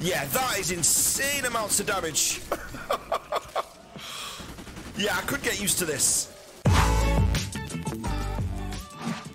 Yeah, that is insane amounts of damage. yeah, I could get used to this.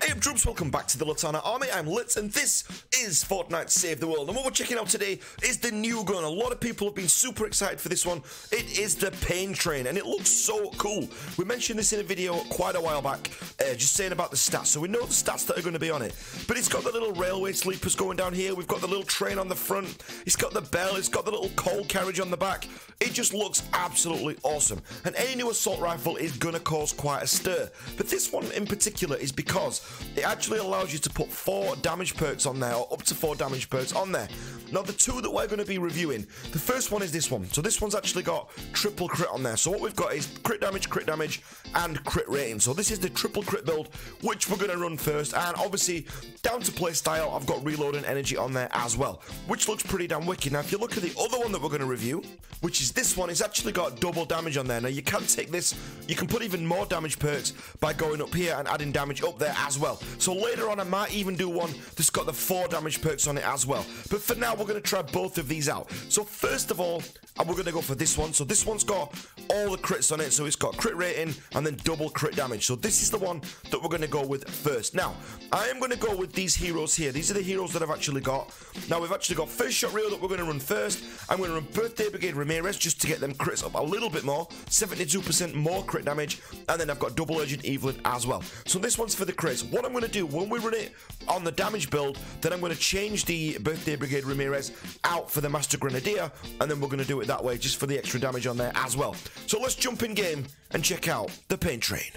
Hey up troops, welcome back to the Litanah Army. I'm Lit, and this is Fortnite Save the World. And what we're checking out today is the new gun. A lot of people have been super excited for this one. It is the Pain Train and it looks so cool. We mentioned this in a video quite a while back, uh, just saying about the stats. So we know the stats that are going to be on it. But it's got the little railway sleepers going down here. We've got the little train on the front. It's got the bell. It's got the little coal carriage on the back. It just looks absolutely awesome. And any new assault rifle is going to cause quite a stir. But this one in particular is because it actually allows you to put four damage perks on there, or up to four damage perks on there. Now, the two that we're going to be reviewing, the first one is this one. So this one's actually got triple crit on there. So what we've got is crit damage, crit damage, and crit rating. So this is the triple crit build, which we're going to run first. And obviously, down to play style, I've got reload and energy on there as well, which looks pretty damn wicked. Now, if you look at the other one that we're going to review, which is this one, it's actually got double damage on there. Now, you can take this, you can put even more damage perks by going up here and adding damage up there as well. So later on, I might even do one that's got the four damage perks on it as well. But for now, we're going to try both of these out. So first of all, we're going to go for this one. So this one's got all the crits on it. So it's got crit rating and then double crit damage. So this is the one that we're going to go with first. Now, I am going to go with these heroes here. These are the heroes that I've actually got. Now, we've actually got first shot Rio that we're going to run first. I'm going to run Birthday Brigade Ramirez just to get them crits up a little bit more. 72% more crit damage. And then I've got double Urgent Evelyn as well. So this one's for the crits. What I'm going to do when we run it on the damage build, then I'm going to change the Birthday Brigade Ramirez out for the Master Grenadier. And then we're going to do it that way just for the extra damage on there as well. So let's jump in game and check out the Pain Train.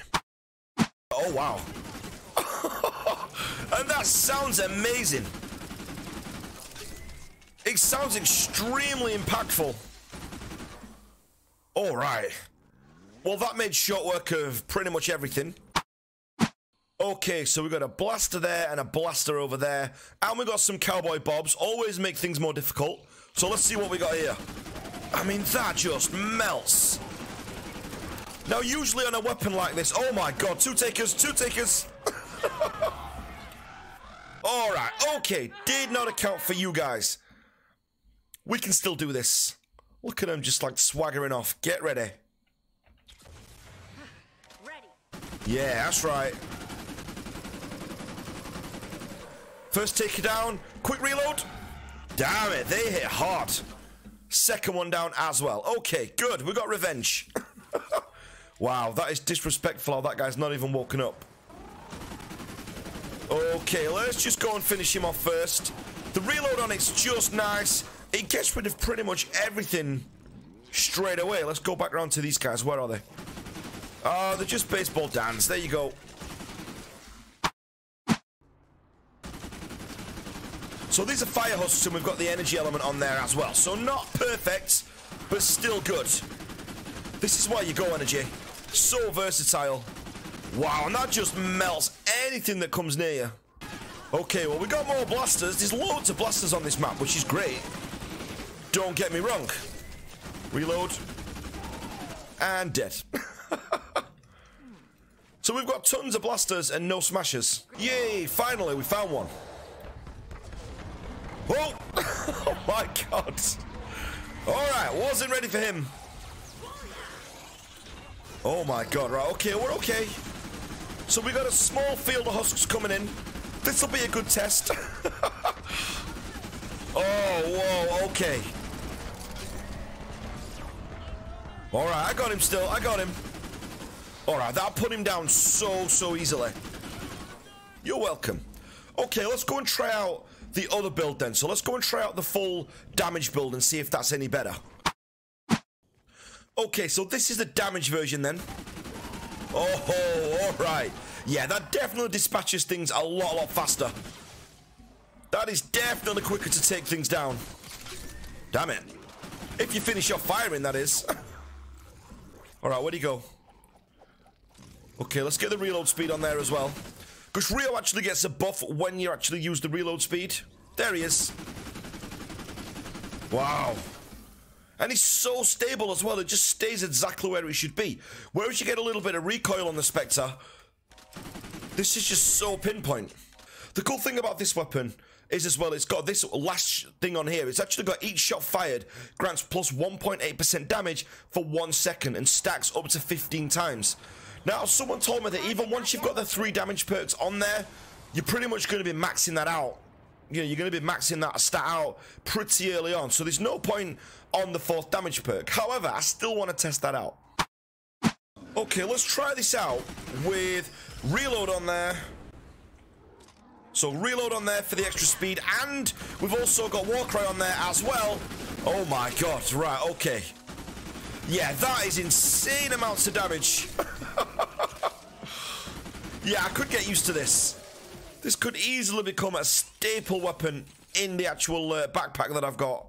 Oh, wow. and that sounds amazing. It sounds extremely impactful. All right. Well, that made short work of pretty much everything. Okay, so we've got a blaster there and a blaster over there. And we've got some cowboy bobs. Always make things more difficult. So let's see what we got here. I mean, that just melts. Now, usually on a weapon like this... Oh, my God. Two takers. Two takers. All right. Okay. Did not account for you guys. We can still do this. Look at him just like swaggering off. Get ready. Ready. Yeah, that's right. First take it down. Quick reload. Damn it, they hit hard. Second one down as well. Okay, good. We got revenge. wow, that is disrespectful that guy's not even woken up. Okay, let's just go and finish him off first. The reload on it's just nice. It gets rid of pretty much everything straight away. Let's go back around to these guys. Where are they? Oh, they're just baseball dance. There you go. So these are fire husks and we've got the energy element on there as well. So not perfect, but still good. This is why you go energy. So versatile. Wow, and that just melts anything that comes near you. Okay, well we got more blasters. There's loads of blasters on this map, which is great. Don't get me wrong. Reload. And dead. so we've got tons of blasters and no smashes. Yay, finally we found one. Oh! oh my god. Alright, wasn't ready for him. Oh my god, right, okay, we're okay. So we got a small field of husks coming in. This'll be a good test. oh, whoa, okay. Alright, I got him still, I got him. Alright, that put him down so, so easily. You're welcome. Okay, let's go and try out the other build then. So let's go and try out the full damage build and see if that's any better. Okay, so this is the damage version then. Oh, alright. Yeah, that definitely dispatches things a lot, lot faster. That is definitely quicker to take things down. Damn it. If you finish off firing, that is. Alright, where'd he go? Okay, let's get the reload speed on there as well. Because Rio actually gets a buff when you actually use the reload speed. There he is. Wow. And he's so stable as well. It just stays exactly where he should be. Whereas you get a little bit of recoil on the Spectre, this is just so pinpoint. The cool thing about this weapon is as well, it's got this last thing on here. It's actually got each shot fired grants plus 1.8% damage for one second and stacks up to 15 times. Now, someone told me that even once you've got the three damage perks on there, you're pretty much going to be maxing that out. You know, you're going to be maxing that stat out pretty early on. So there's no point on the fourth damage perk. However, I still want to test that out. Okay, let's try this out with reload on there. So reload on there for the extra speed, and we've also got Warcry on there as well. Oh my god, right, okay. Yeah, that is insane amounts of damage. yeah, I could get used to this. This could easily become a staple weapon in the actual uh, backpack that I've got.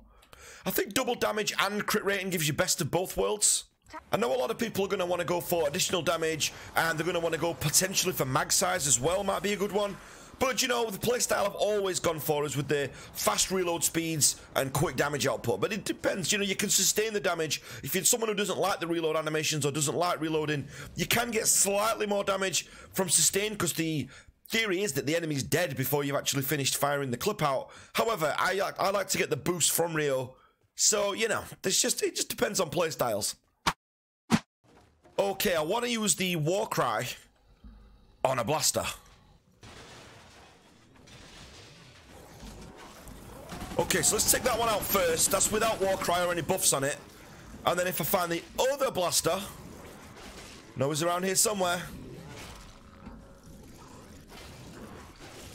I think double damage and crit rating gives you best of both worlds. I know a lot of people are going to want to go for additional damage and they're going to want to go potentially for mag size as well might be a good one. But you know, the playstyle I've always gone for is with the fast reload speeds and quick damage output. But it depends, you know, you can sustain the damage. If you're someone who doesn't like the reload animations or doesn't like reloading, you can get slightly more damage from sustain because the theory is that the enemy's dead before you've actually finished firing the clip out. However, I, I like to get the boost from Rio. So, you know, there's just it just depends on playstyles. Okay, I want to use the Warcry on a blaster. Okay, so let's take that one out first. That's without Warcry or any buffs on it. And then if I find the other blaster... No, he's around here somewhere.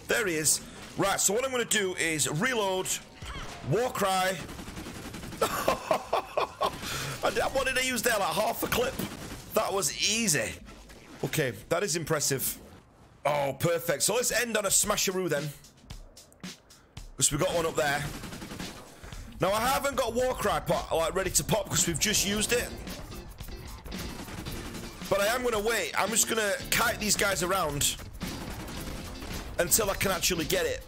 There he is. Right, so what I'm going to do is reload, Warcry. what did I use there? Like half a clip? That was easy. Okay, that is impressive. Oh, perfect. So let's end on a smasheroo then. Because we got one up there. Now, I haven't got Warcry pot, like, ready to pop because we've just used it. But I am to wait. I'm just to kite these guys around until I can actually get it.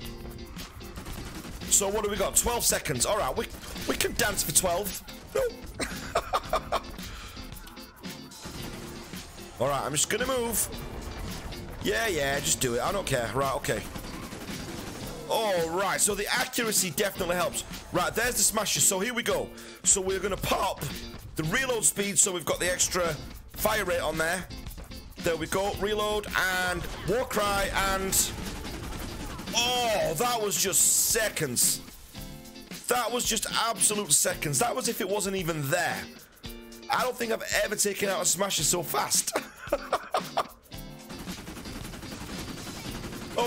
So what do we got? 12 seconds. All right, we, we can dance for 12. No. All right, I'm just to move. Yeah, yeah, just do it. I don't care. Right, okay. All right, so the accuracy definitely helps. Right, there's the smasher. So here we go. So we're going to pop the reload speed, so we've got the extra fire rate on there. There we go. Reload and Warcry and... Oh, that was just seconds. That was just absolute seconds. That was if it wasn't even there. I don't think I've ever taken out a smasher so fast.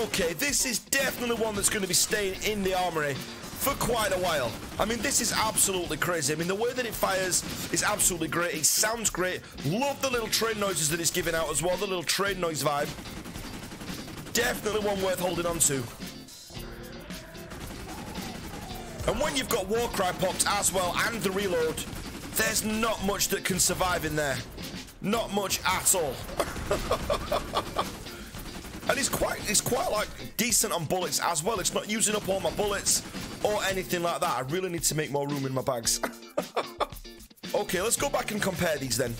Okay, this is definitely one that's going to be staying in the armory for quite a while. I mean, this is absolutely crazy. I mean, the way that it fires is absolutely great. It sounds great. Love the little train noises that it's giving out as well, the little train noise vibe. Definitely one worth holding on to. And when you've got Warcry popped as well and the reload, there's not much that can survive in there. Not much at all. And it's quite, it's quite like decent on bullets as well. It's not using up all my bullets or anything like that. I really need to make more room in my bags. okay, let's go back and compare these then.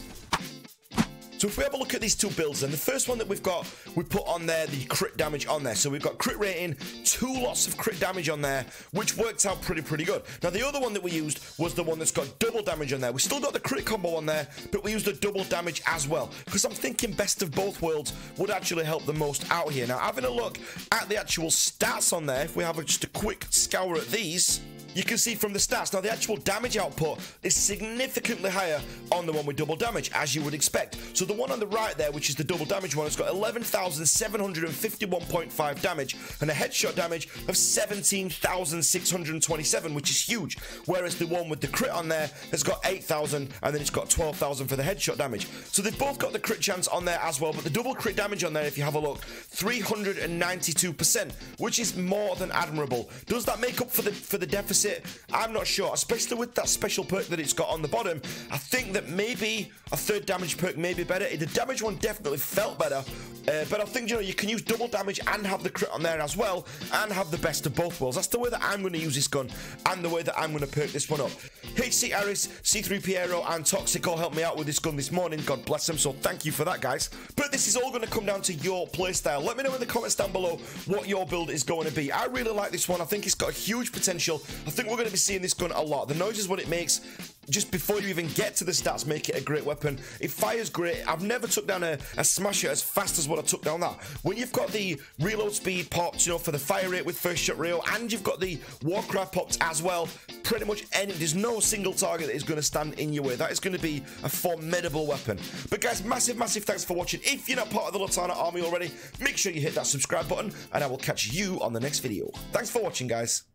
So if we have a look at these two builds, then the first one that we've got, we put on there the crit damage on there. So we've got crit rating, two lots of crit damage on there, which worked out pretty, pretty good. Now the other one that we used was the one that's got double damage on there. We still got the crit combo on there, but we used the double damage as well. Because I'm thinking best of both worlds would actually help the most out here. Now having a look at the actual stats on there, if we have just a quick scour at these, you can see from the stats. Now, the actual damage output is significantly higher on the one with double damage, as you would expect. So the one on the right there, which is the double damage one, has got 11,751.5 damage and a headshot damage of 17,627, which is huge. Whereas the one with the crit on there has got 8,000 and then it's got 12,000 for the headshot damage. So they've both got the crit chance on there as well, but the double crit damage on there, if you have a look, 392%, which is more than admirable. Does that make up for the for the deficit? It? I'm not sure, especially with that special perk that it's got on the bottom. I think that maybe a third damage perk may be better. The damage one definitely felt better, uh, but I think, you know, you can use double damage and have the crit on there as well, and have the best of both worlds. That's the way that I'm going to use this gun, and the way that I'm going to perk this one up. HC Aris, C3P-Aero, and Toxic all helped me out with this gun this morning. God bless them, so thank you for that, guys. But this is all going to come down to your playstyle. Let me know in the comments down below what your build is going to be. I really like this one. I think it's got a huge potential. I think we're going to be seeing this gun a lot. The noises what it makes just before you even get to the stats make it a great weapon. It fires great. I've never took down a, a smasher as fast as what I took down that. When you've got the reload speed popped, you know, for the fire rate with first shot Rio, and you've got the Warcry popped as well, pretty much any, there's no single target that is going to stand in your way. That is going to be a formidable weapon. But guys, massive, massive thanks for watching. If you're not part of the Litanah army already, make sure you hit that subscribe button, and I will catch you on the next video. Thanks for watching, guys.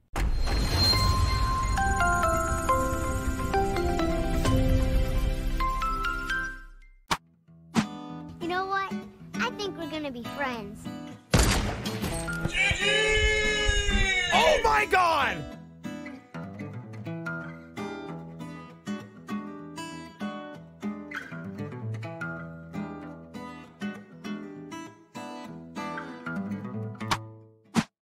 Know what? I think we're gonna be friends. Oh my god!